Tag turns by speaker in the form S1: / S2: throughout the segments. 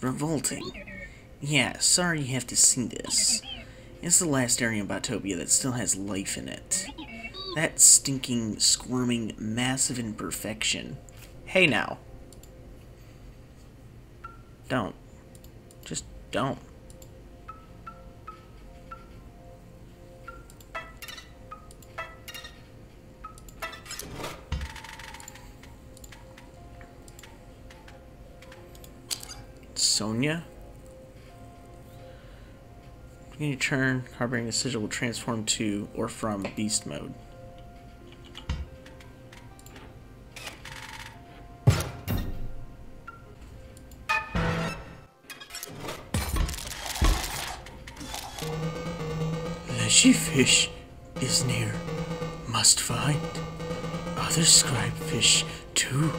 S1: revolting. Yeah, sorry you have to see this. It's the last area in Botopia that still has life in it. That stinking, squirming, massive imperfection. Hey now. Don't. Just don't. Sonia? Beginning your turn, harboring a sigil will transform to or from beast mode. Leshy fish is near, must find. Other scribe fish too,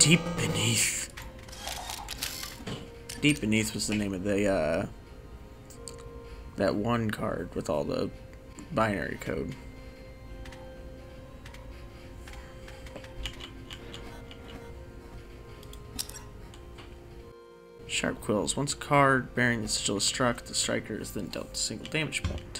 S1: deep beneath. Deep Beneath was the name of the, uh, that one card with all the binary code. Sharp Quills. Once a card bearing the sigil is struck, the striker is then dealt a single damage point.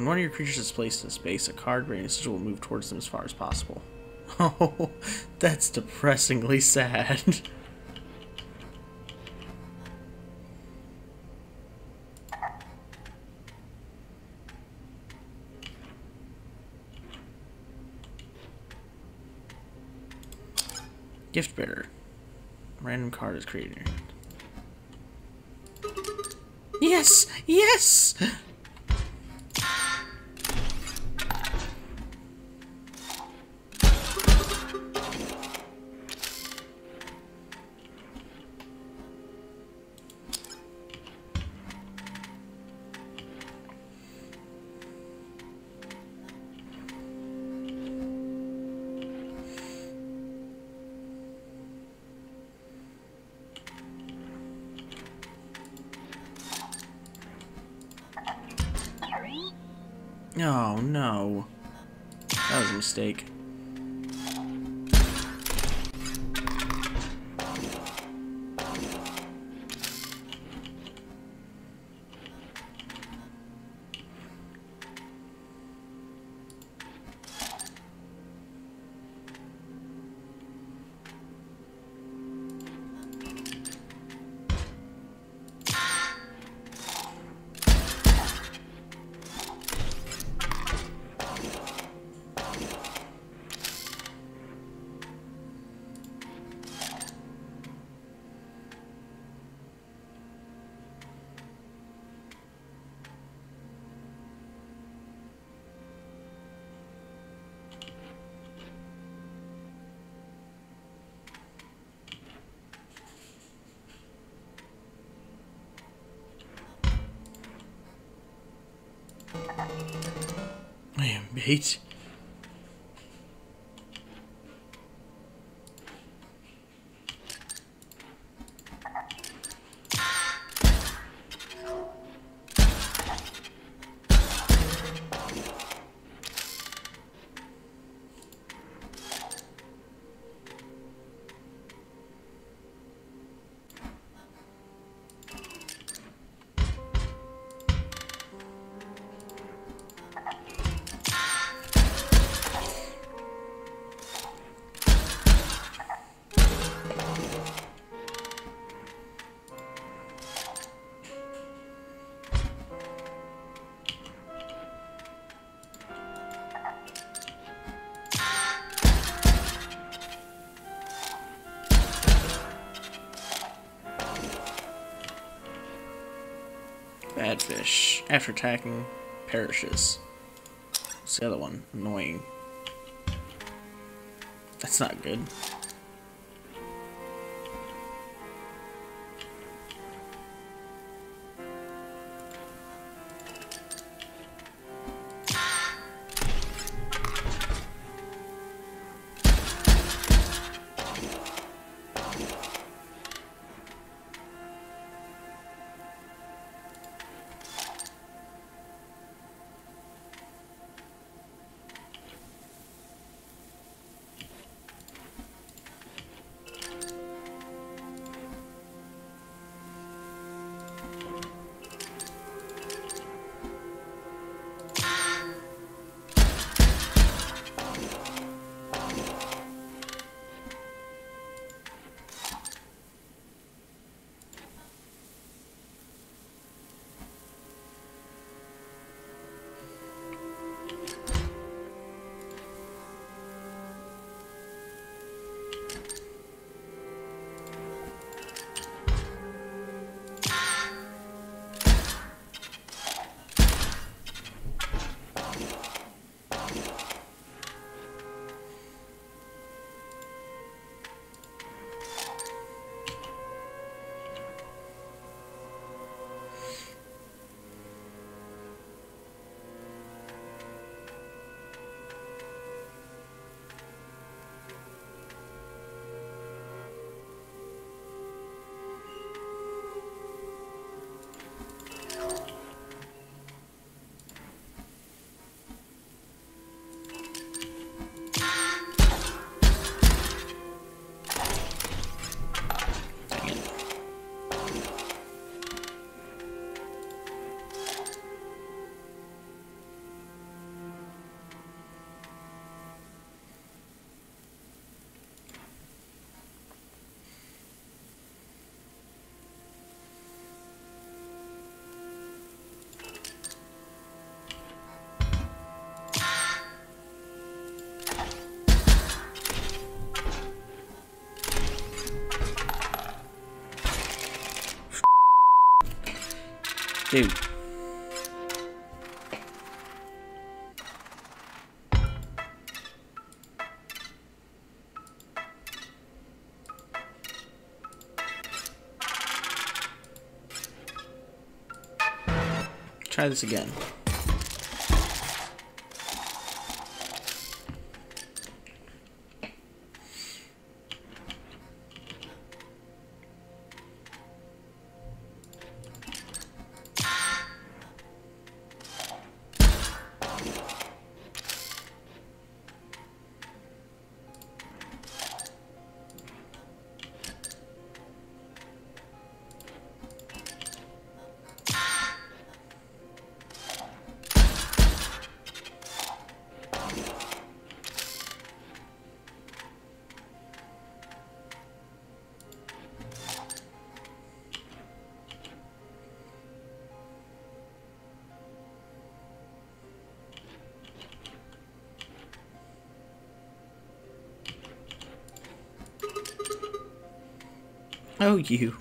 S1: When one of your creatures is placed in space, a card bearing a will move towards them as far as possible. Oh, that's depressingly sad. Gift bearer. Random card is created. Yes! Yes! Oh no. That was a mistake. I am bait. After attacking, perishes. What's the other one? Annoying. That's not good. Try this again. Oh, you.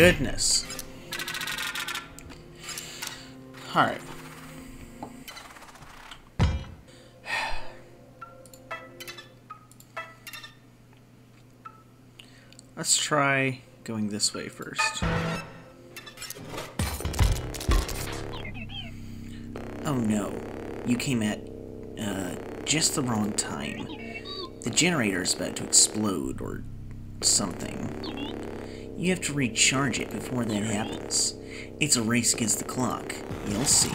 S1: Goodness. Alright. Let's try going this way first. Oh no, you came at uh, just the wrong time. The generator is about to explode or something. You have to recharge it before that happens. It's a race against the clock. You'll see.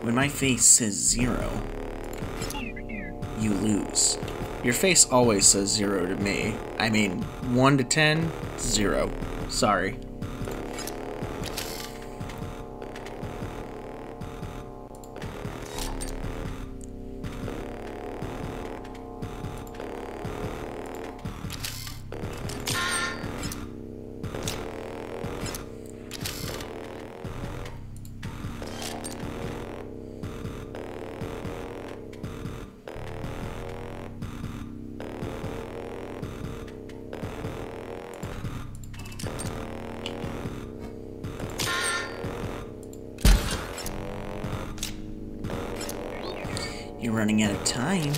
S1: When my face says zero, you lose. Your face always says zero to me. I mean, one to ten, zero. Sorry. Running out of time.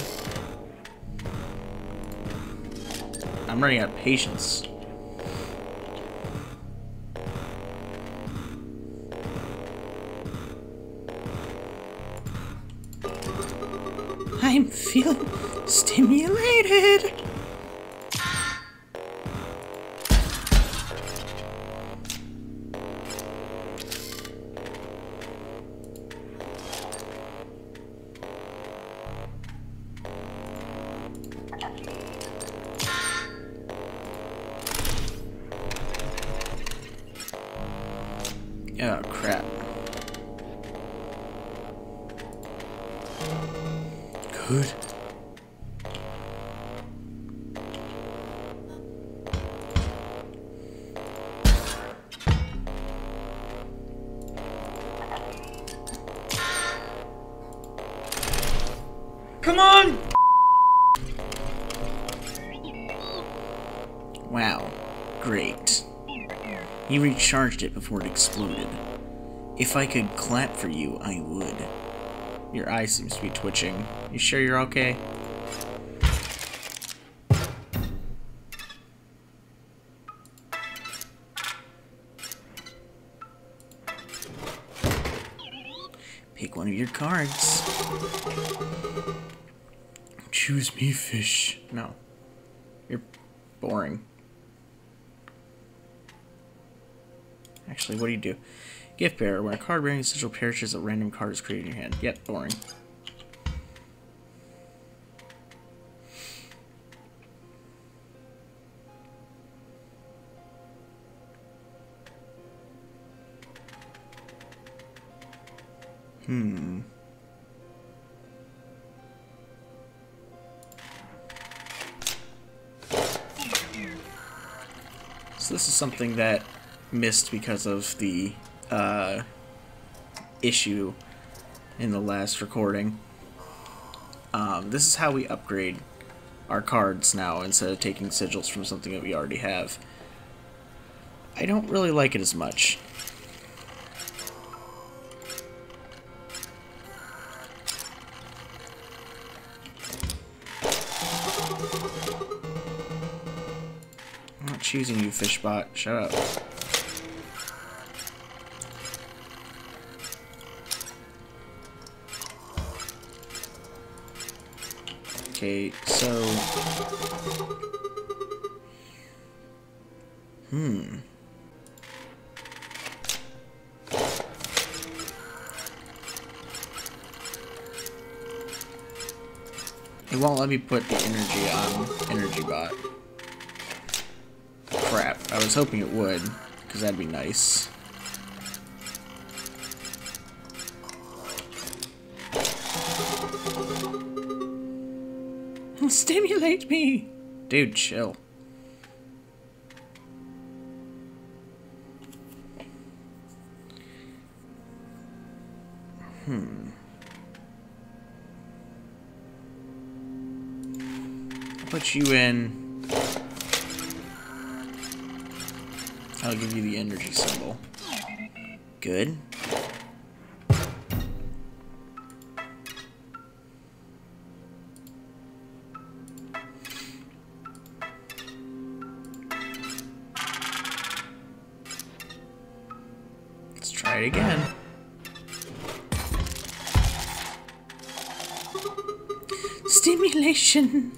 S1: I'm running out of patience. I'm feeling stimulated.
S2: Come on!
S1: Wow. Great. You recharged it before it exploded. If I could clap for you, I would. Your eye seems to be twitching. You sure you're okay? Pick one of your cards. Choose me, fish. No. You're boring. Actually, what do you do? Gift bearer. When a card bearing sigil perishes, a random card is created in your hand. Yep, boring. Hmm. Something that missed because of the uh, issue in the last recording. Um, this is how we upgrade our cards now instead of taking sigils from something that we already have. I don't really like it as much. Choosing you, Fishbot. Shut up. Okay, so... Hmm. It won't let me put the energy on Energy Bot. Crap. I was hoping it would, because that'd be nice. Stimulate me! Dude, chill. Hmm. I'll put you in. I'll give you the energy symbol. Good. Let's try it again. Stimulation.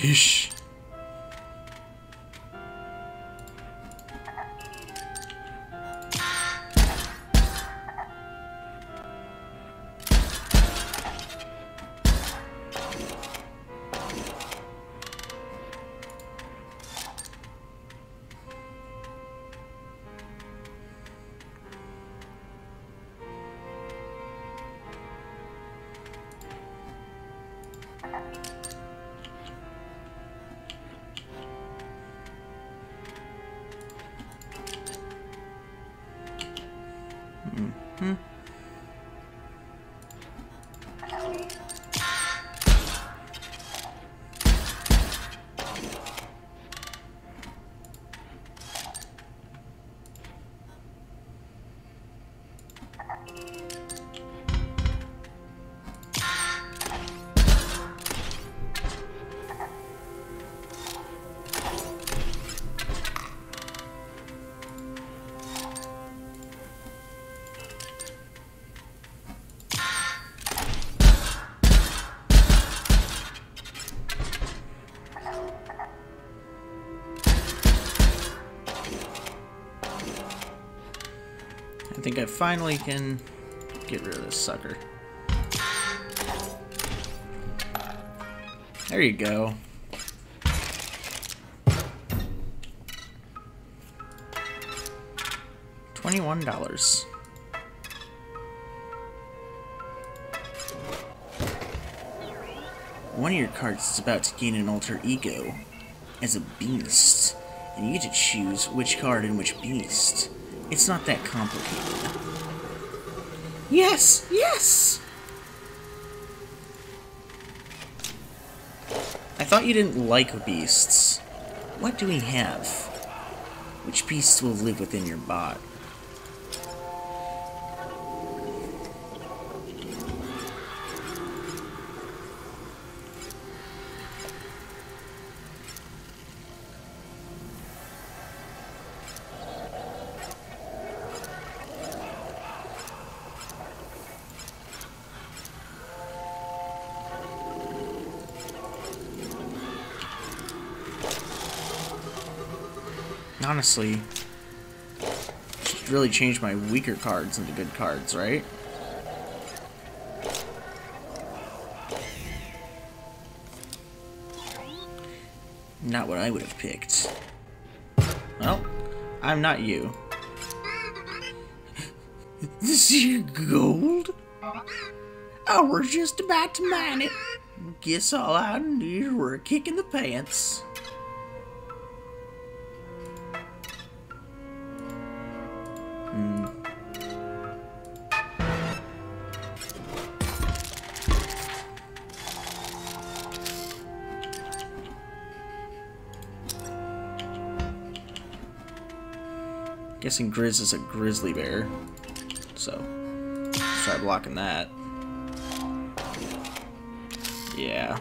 S1: Fish. I finally can get rid of this sucker. There you go. Twenty-one dollars. One of your cards is about to gain an alter ego as a beast, and you get to choose which card and which beast. It's not that complicated. Yes! Yes! I thought you didn't like beasts. What do we have? Which beasts will live within your bot? Honestly, really change my weaker cards into good cards, right? Not what I would have picked. Well, I'm not you. This is gold? Oh, we're just about to mine it. Guess all I need were a kick in the pants. Guessing Grizz is a grizzly bear. So, let's try blocking that. Yeah.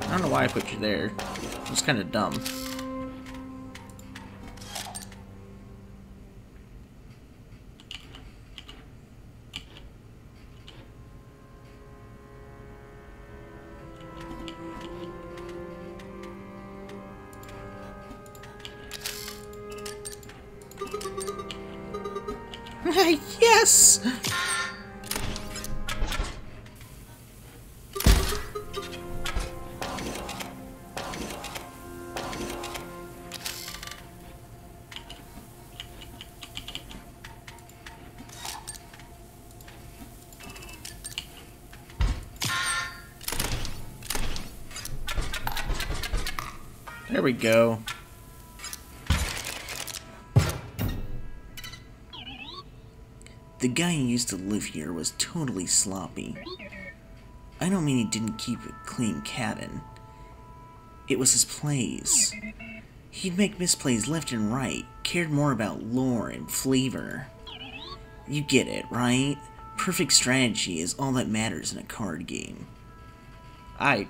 S1: I don't know why I put you there. It's kind of dumb. There we go. The guy who used to live here was totally sloppy. I don't mean he didn't keep a clean cabin. It was his plays. He'd make misplays left and right, cared more about lore and flavor. You get it, right? Perfect strategy is all that matters in a card game. I...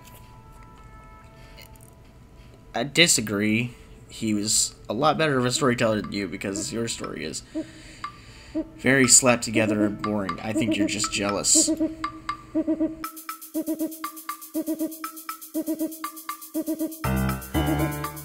S1: I disagree. he was a lot better of a storyteller than you because your story is very slapped together and boring. I think you're just jealous.